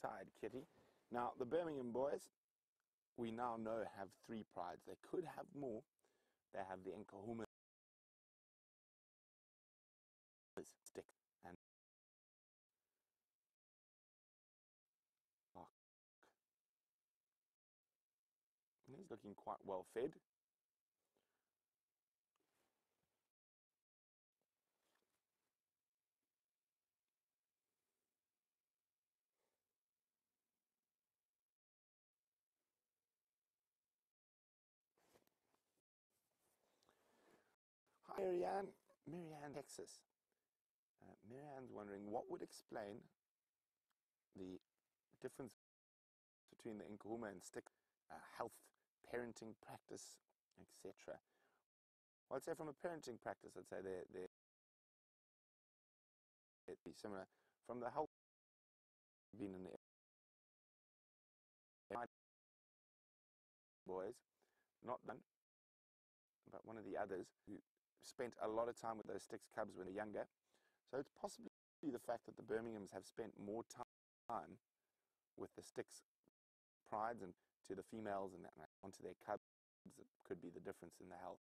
Tired kitty. Now, the Birmingham boys, we now know have three prides. They could have more. They have the Nkuhuma Styx And he's looking quite well fed. Marianne. Marianne Texas. Uh, Marianne's wondering what would explain the difference between the Nkuhuma and Styx uh, health, parenting practice, etc. Well, I'd say from a parenting practice, I'd say they're, they're similar. From the health, being in the boys, not done, but one of the others who spent a lot of time with those Styx cubs when they're younger. So it's possibly the fact that the Birminghams have spent more time with the Styx prides and to the females and onto their cubs that could be the difference in the health.